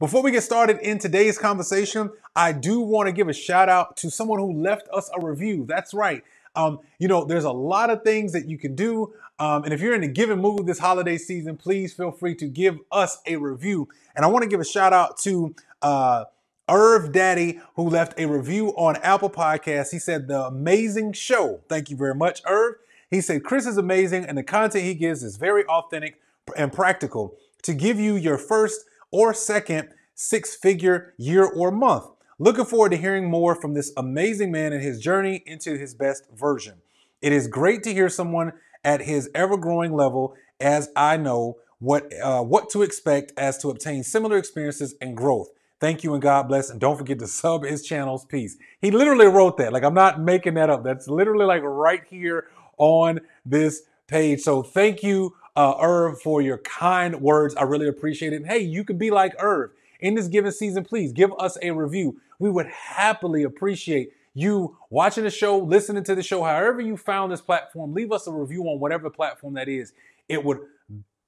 Before we get started in today's conversation, I do want to give a shout out to someone who left us a review. That's right. Um, you know, there's a lot of things that you can do. Um, and if you're in a given mood this holiday season, please feel free to give us a review. And I want to give a shout out to uh, Irv Daddy, who left a review on Apple Podcasts. He said, The amazing show. Thank you very much, Irv. He said, Chris is amazing, and the content he gives is very authentic and practical to give you your first or second six figure year or month. Looking forward to hearing more from this amazing man and his journey into his best version. It is great to hear someone at his ever growing level, as I know what uh, what to expect as to obtain similar experiences and growth. Thank you and God bless. And don't forget to sub his channel's peace. He literally wrote that. Like I'm not making that up. That's literally like right here on this page. So thank you, uh, Irv, for your kind words. I really appreciate it. And hey, you can be like Irv in this given season. Please give us a review we would happily appreciate you watching the show, listening to the show, however you found this platform. Leave us a review on whatever platform that is. It would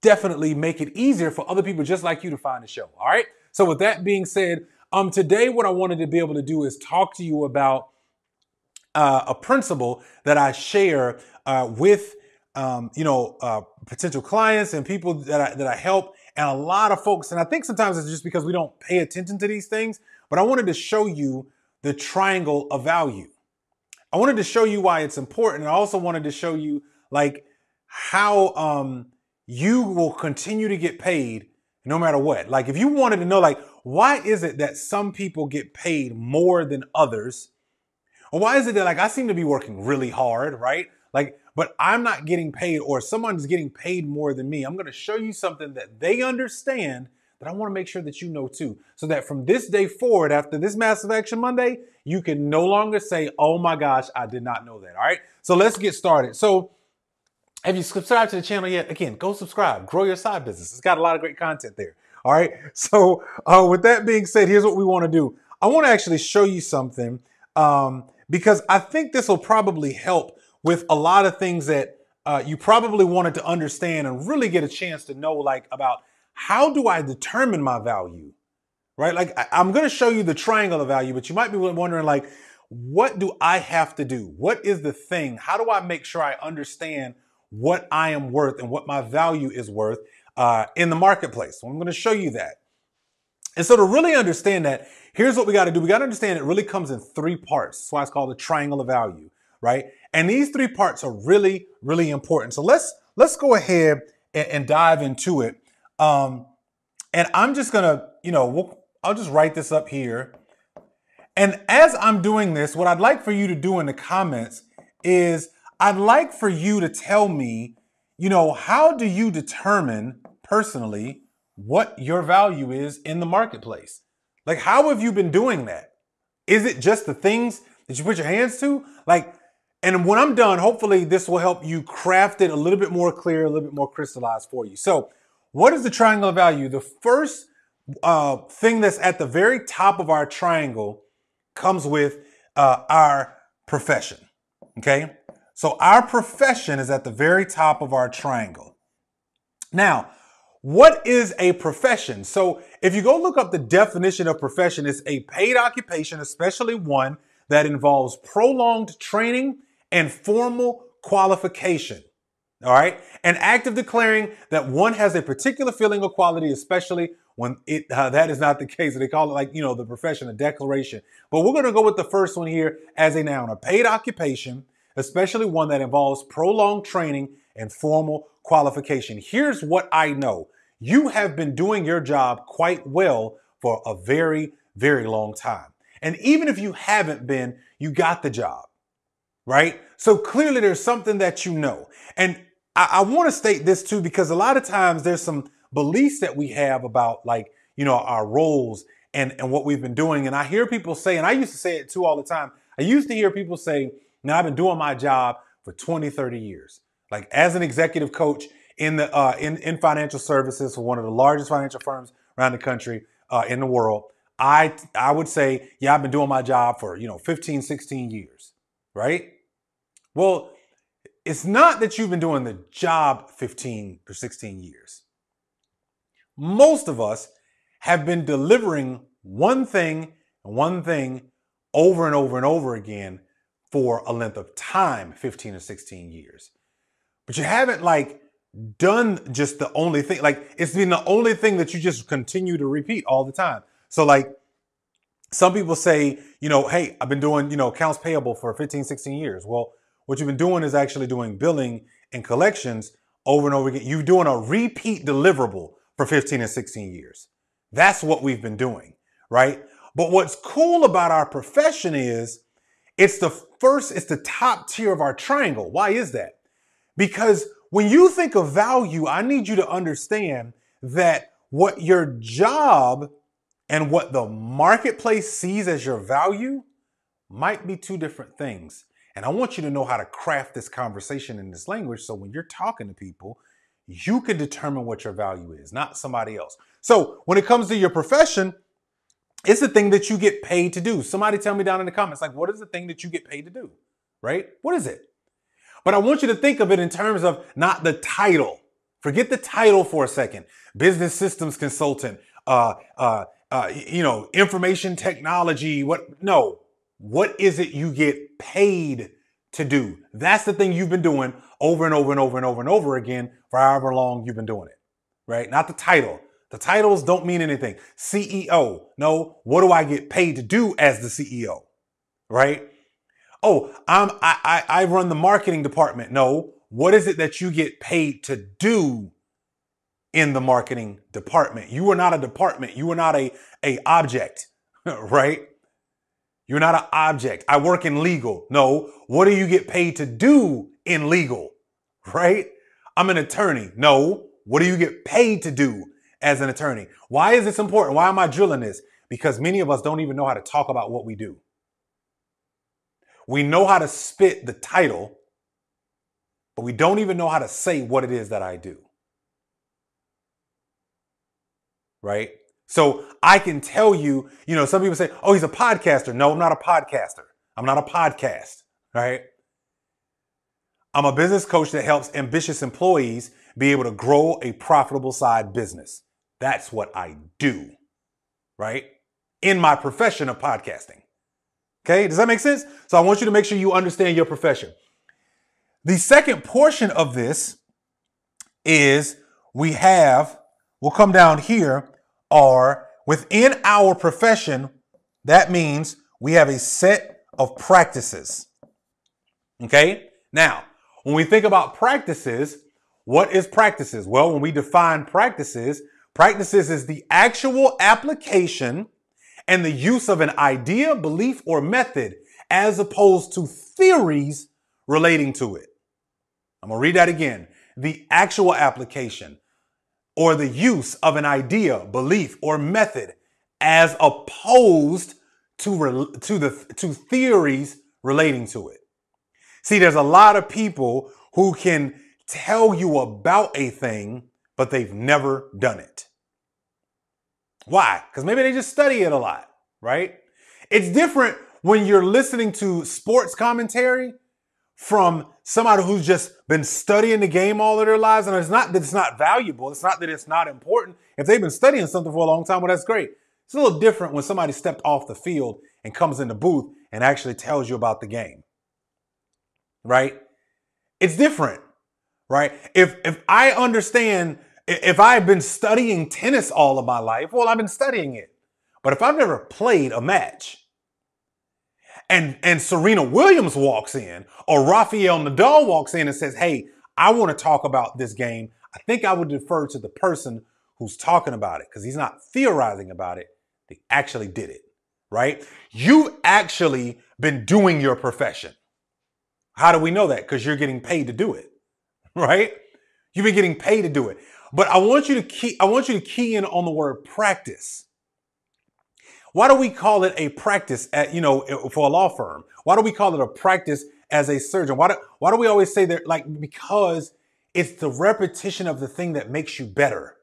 definitely make it easier for other people just like you to find the show. All right. So with that being said, um, today what I wanted to be able to do is talk to you about uh, a principle that I share uh, with um, you know uh, potential clients and people that I, that I help, and a lot of folks. And I think sometimes it's just because we don't pay attention to these things. But I wanted to show you the triangle of value. I wanted to show you why it's important. I also wanted to show you like how um, you will continue to get paid no matter what. Like if you wanted to know like why is it that some people get paid more than others? Or why is it that like I seem to be working really hard, right? Like but I'm not getting paid or someone's getting paid more than me. I'm going to show you something that they understand that I want to make sure that you know too. So that from this day forward, after this Massive Action Monday, you can no longer say, oh my gosh, I did not know that. All right. So let's get started. So have you subscribed to the channel yet? Again, go subscribe, grow your side business. It's got a lot of great content there. All right. So uh, with that being said, here's what we want to do. I want to actually show you something um, because I think this will probably help with a lot of things that uh, you probably wanted to understand and really get a chance to know like about how do I determine my value? Right? Like I, am going to show you the triangle of value, but you might be wondering like, what do I have to do? What is the thing? How do I make sure I understand what I am worth and what my value is worth uh, in the marketplace? So I'm going to show you that. And so to really understand that, here's what we got to do. We got to understand it really comes in three parts. That's why it's called the triangle of value, right? And these three parts are really, really important. So let's let's go ahead and, and dive into it. Um, and I'm just gonna, you know, we'll, I'll just write this up here. And as I'm doing this, what I'd like for you to do in the comments is I'd like for you to tell me, you know, how do you determine personally what your value is in the marketplace? Like, how have you been doing that? Is it just the things that you put your hands to? Like, and when I'm done, hopefully this will help you craft it a little bit more clear, a little bit more crystallized for you. So what is the triangle of value? The first uh, thing that's at the very top of our triangle comes with uh, our profession. Okay? So our profession is at the very top of our triangle. Now, what is a profession? So if you go look up the definition of profession, it's a paid occupation, especially one that involves prolonged training and formal qualification. All right. An act of declaring that one has a particular feeling of quality, especially when it uh, that is not the case. They call it like, you know, the profession, a declaration. But we're going to go with the first one here as a noun, a paid occupation, especially one that involves prolonged training and formal qualification. Here's what I know. You have been doing your job quite well for a very, very long time. And even if you haven't been, you got the job, right? So clearly there's something that you know. And I, I want to state this too, because a lot of times there's some beliefs that we have about like, you know, our roles and, and what we've been doing. And I hear people say, and I used to say it too all the time. I used to hear people say, now I've been doing my job for 20, 30 years. Like as an executive coach in the, uh, in, in financial services for one of the largest financial firms around the country, uh, in the world. I, I would say, yeah, I've been doing my job for, you know, 15, 16 years, right? Well, it's not that you've been doing the job 15 or 16 years. Most of us have been delivering one thing and one thing over and over and over again for a length of time 15 or 16 years. But you haven't like done just the only thing. Like it's been the only thing that you just continue to repeat all the time. So like some people say, you know, hey, I've been doing, you know, accounts payable for 15, 16 years. Well, what you've been doing is actually doing billing and collections over and over again. You're doing a repeat deliverable for 15 and 16 years. That's what we've been doing, right? But what's cool about our profession is it's the first, it's the top tier of our triangle. Why is that? Because when you think of value, I need you to understand that what your job and what the marketplace sees as your value might be two different things. And I want you to know how to craft this conversation in this language so when you're talking to people, you can determine what your value is, not somebody else. So when it comes to your profession, it's the thing that you get paid to do. Somebody tell me down in the comments, like, what is the thing that you get paid to do? Right? What is it? But I want you to think of it in terms of not the title. Forget the title for a second. Business systems consultant, uh, uh, uh, you know, information technology. What? No. What is it you get paid to do? That's the thing you've been doing over and over and over and over and over again for however long you've been doing it. Right? Not the title. The titles don't mean anything. CEO. No, what do I get paid to do as the CEO? Right? Oh, I'm I, I, I run the marketing department. No, what is it that you get paid to do in the marketing department? You are not a department. You are not a, a object, right? You're not an object. I work in legal. No, what do you get paid to do in legal? Right? I'm an attorney. No, what do you get paid to do as an attorney. Why is this important? Why am I drilling this? Because many of us don't even know how to talk about what we do. We know how to spit the title, but we don't even know how to say what it is that I do. Right? So I can tell you, you know, some people say, oh, he's a podcaster. No, I'm not a podcaster. I'm not a podcast, right? I'm a business coach that helps ambitious employees be able to grow a profitable side business. That's what I do, right? In my profession of podcasting. Okay, does that make sense? So I want you to make sure you understand your profession. The second portion of this is we have, we'll come down here, are within our profession, that means we have a set of practices. Okay, now when we think about practices, what is practices? Well, when we define practices, Practices is the actual application and the use of an idea, belief, or method as opposed to theories relating to it. I'm to read that again. The actual application or the use of an idea, belief, or method as opposed to, re- to, the, to theories relating to it. See, there's a lot of people who can tell you about a thing, but they've never done it. Why? Because maybe they just study it a lot, right? It's different when you're listening to sports commentary from somebody who's just been studying the game all of their lives. And it's not that it's not valuable. It's not that it's not important. If they've been studying something for a long time, well, that's great. It's a little different when somebody stepped off the field and comes in the booth and actually tells you about the game. Right? It's different, right? If if I understand if I've been studying tennis all of my life, well, I've been studying it. But if I've never played a match and, and Serena Williams walks in or Rafael Nadal walks in and says, Hey, I want to talk about this game, I think I would defer to the person who's talking about it because he's not theorizing about it. They actually did it, right? You've actually been doing your profession. How do we know that? Because you're getting paid to do it, right? You've been getting paid to do it. But I want you to key, I want you to key in on the word practice. Why do we call it a practice at, you know, for a law firm? Why do we call it a practice as a surgeon? Why do, why do we always say that? Like, because it's the repetition of the thing that makes you better.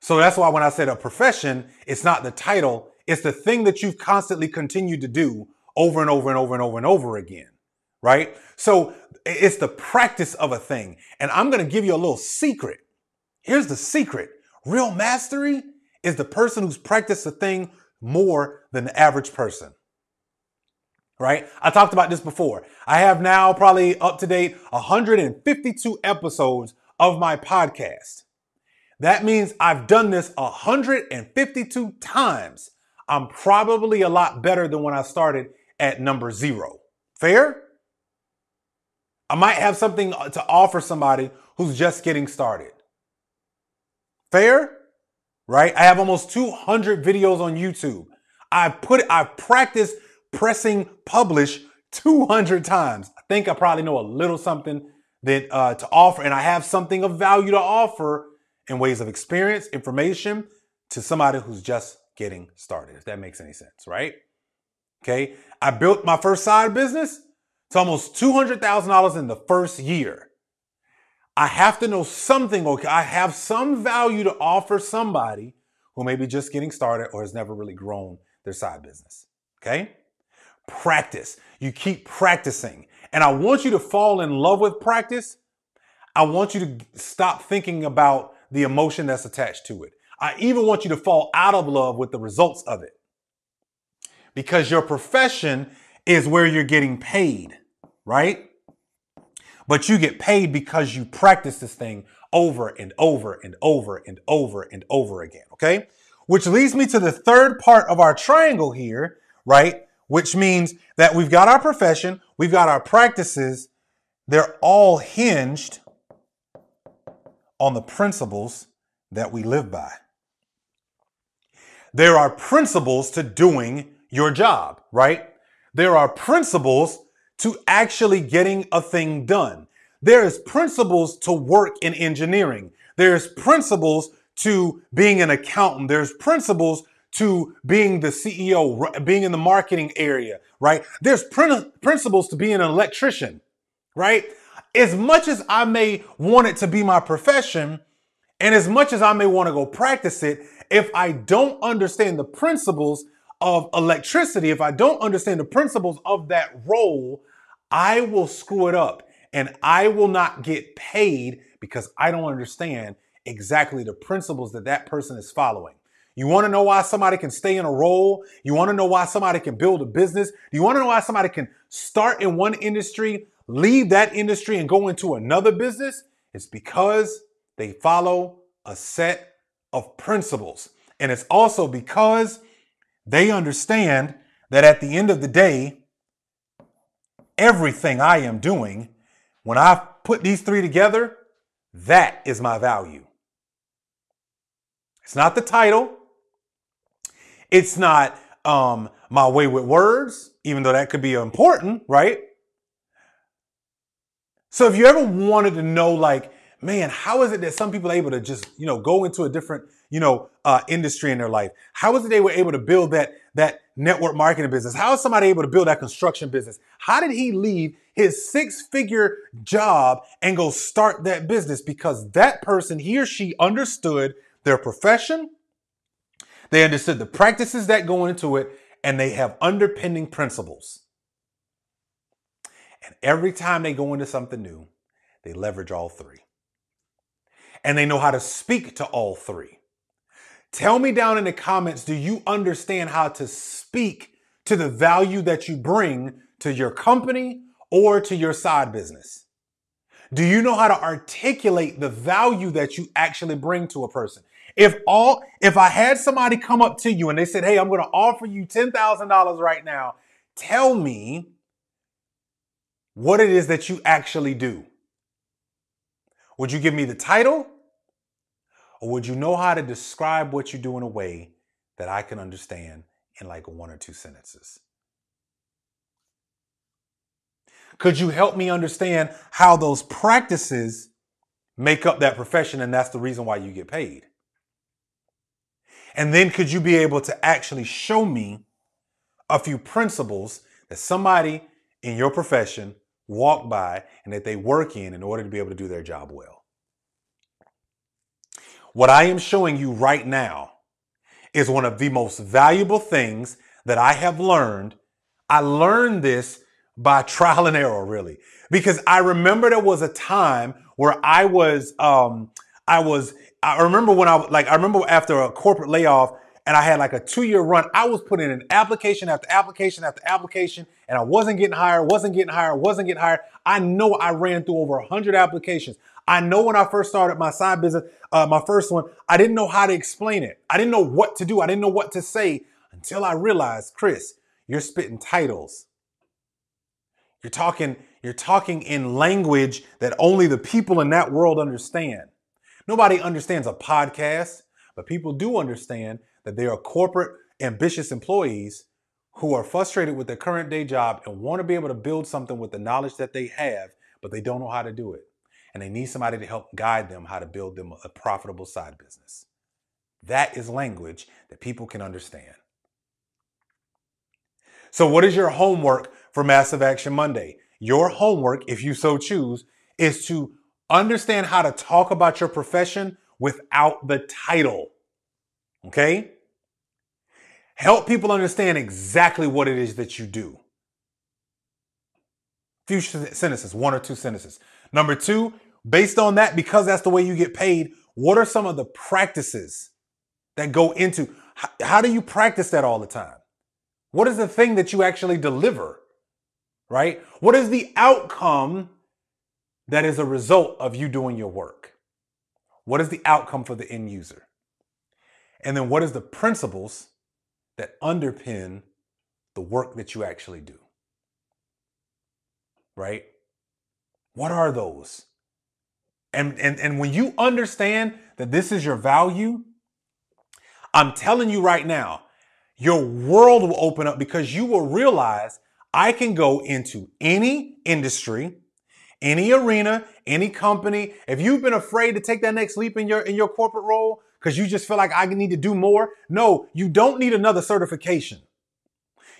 So that's why when I said a profession, it's not the title, it's the thing that you've constantly continued to do over and over and over and over and over again right? So it's the practice of a thing. And I'm going to give you a little secret. Here's the secret Real mastery is the person who's practiced a thing more than the average person. Right? I talked about this before. I have now probably up to date 152 episodes of my podcast. That means I've done this 152 times. I'm probably a lot better than when I started at number zero. Fair? I might have something to offer somebody who's just getting started. Fair? Right? I have almost 200 videos on YouTube. I've put I've practiced pressing publish 200 times. I think I probably know a little something that uh, to offer, and I have something of value to offer in ways of experience, information to somebody who's just getting started. If that makes any sense, right? Okay, I built my first side business. It's almost two hundred thousand dollars in the first year. I have to know something. Okay, I have some value to offer somebody who may be just getting started or has never really grown their side business. Okay, practice. You keep practicing. And I want you to fall in love with practice. I want you to stop thinking about the emotion that's attached to it. I even want you to fall out of love with the results of it. Because your profession is where you're getting paid, right? But you get paid because you practice this thing over and over and over and over and over again, okay? Which leads me to the third part of our triangle here, right? which means that we've got our profession, we've got our practices, they're all hinged on the principles that we live by. There are principles to doing your job, right? There are principles to actually getting a thing done. There's principles to work in engineering. There's principles to being an accountant. There's principles to being the CEO, being in the marketing area, right? There's prin- principles to being an electrician, right? As much as I may want it to be my profession, and as much as I may want to go practice it, if I don't understand the principles of electricity, if I don't understand the principles of that role, I will screw it up and I will not get paid because I don't understand exactly the principles that that person is following. You want to know why somebody can stay in a role? You want to know why somebody can build a business? You want to know why somebody can start in one industry, leave that industry, and go into another business? It's because they follow a set of principles. And it's also because they understand that at the end of the day, everything I am doing, when I put these three together, that is my value. It's not the title. It's not um, my way with words, even though that could be important, right? So if you ever wanted to know, like, man, how is it that some people are able to just, you know, go into a different, you know, uh, industry in their life? How is it they were able to build that that network marketing business? How is somebody able to build that construction business? How did he leave his six-figure job and go start that business? Because that person, he or she understood their profession, they understood the practices that go into it, and they have underpinning principles. And every time they go into something new, they leverage all three. And they know how to speak to all three. Tell me down in the comments do you understand how to speak to the value that you bring to your company or to your side business? Do you know how to articulate the value that you actually bring to a person? If all if I had somebody come up to you and they said, "Hey, I'm going to offer you $10,000 right now. Tell me what it is that you actually do." Would you give me the title? Or would you know how to describe what you do in a way that I can understand in like one or two sentences? Could you help me understand how those practices make up that profession and that's the reason why you get paid? And then could you be able to actually show me a few principles that somebody in your profession walk by and that they work in in order to be able to do their job well? What I am showing you right now is one of the most valuable things that I have learned. I learned this by trial and error, really, because I remember there was a time where I was, um, I was I remember when I like I remember after a corporate layoff and I had like a two year run. I was putting in application after application after application, and I wasn't getting hired, wasn't getting hired, wasn't getting hired. I know I ran through over 100 applications. I know when I first started my side business, uh, my first one, I didn't know how to explain it. I didn't know what to do. I didn't know what to say until I realized, Chris, you're spitting titles. You're talking, you're talking in language that only the people in that world understand. Nobody understands a podcast, but people do understand that they are corporate ambitious employees who are frustrated with their current day job and want to be able to build something with the knowledge that they have, but they don't know how to do it. And they need somebody to help guide them how to build them a profitable side business. That is language that people can understand. So, what is your homework for Massive Action Monday? Your homework, if you so choose, is to understand how to talk about your profession without the title. Okay? Help people understand exactly what it is that you do. Few sentences, one or two sentences. Number two, based on that, because that's the way you get paid, what are some of the practices that go into how do you practice that all the time? What is the thing that you actually deliver? Right? What is the outcome that is a result of you doing your work? What is the outcome for the end user? And then what is the principles that underpin the work that you actually do? Right? What are those? And, and, and when you understand that this is your value, I'm telling you right now, your world will open up because you will realize I can go into any industry, any arena, any company. If you've been afraid to take that next leap in your in your corporate role because you just feel like I need to do more, no, you don't need another certification.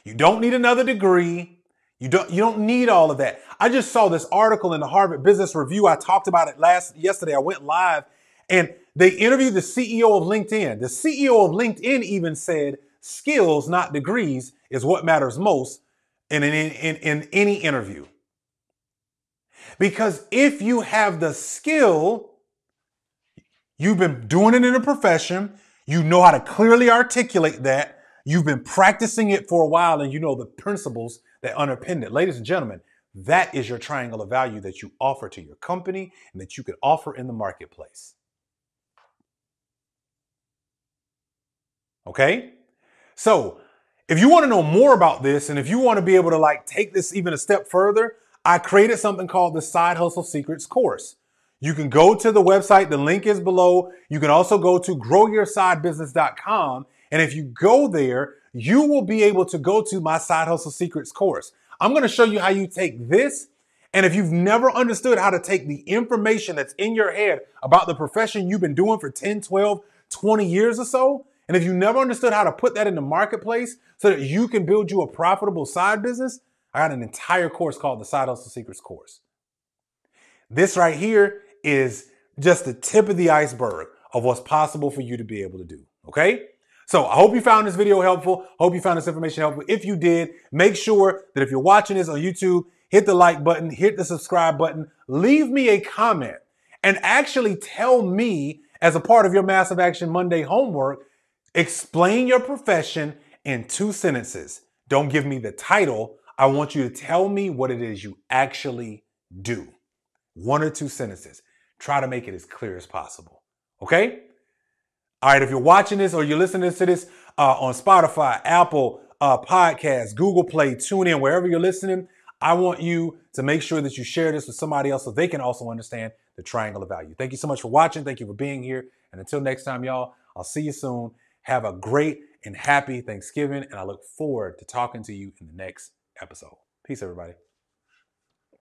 You don't need another degree. You don't you don't need all of that. I just saw this article in the Harvard Business Review. I talked about it last yesterday. I went live and they interviewed the CEO of LinkedIn. The CEO of LinkedIn even said skills, not degrees, is what matters most in, in, in, in any interview. Because if you have the skill, you've been doing it in a profession, you know how to clearly articulate that, you've been practicing it for a while, and you know the principles that underpin it. Ladies and gentlemen, that is your triangle of value that you offer to your company and that you can offer in the marketplace. Okay? So, if you want to know more about this and if you want to be able to like take this even a step further, I created something called the Side Hustle Secrets course. You can go to the website, the link is below. You can also go to growyoursidebusiness.com. And if you go there, you will be able to go to my Side Hustle Secrets course. I'm going to show you how you take this. And if you've never understood how to take the information that's in your head about the profession you've been doing for 10, 12, 20 years or so, and if you never understood how to put that in the marketplace so that you can build you a profitable side business, I got an entire course called the Side Hustle Secrets course. This right here is just the tip of the iceberg of what's possible for you to be able to do. Okay? So I hope you found this video helpful. Hope you found this information helpful. If you did, make sure that if you're watching this on YouTube, hit the like button, hit the subscribe button, leave me a comment, and actually tell me as a part of your Massive Action Monday homework Explain your profession in two sentences. Don't give me the title. I want you to tell me what it is you actually do. One or two sentences. Try to make it as clear as possible. Okay? All right, if you're watching this or you're listening to this uh, on Spotify, Apple uh, Podcasts, Google Play, TuneIn, wherever you're listening, I want you to make sure that you share this with somebody else so they can also understand the triangle of value. Thank you so much for watching. Thank you for being here. And until next time, y'all, I'll see you soon. Have a great and happy Thanksgiving, and I look forward to talking to you in the next episode. Peace, everybody.